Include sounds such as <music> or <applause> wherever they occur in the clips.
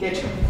get you.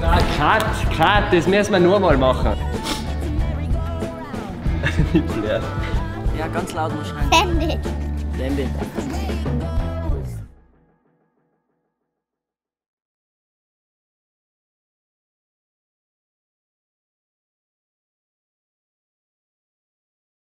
Na, Cut, Cut, das müssen wir nur mal machen. <laughs> Nicht leer. Ja, ganz laut muss schreien. Bambi. Bambi.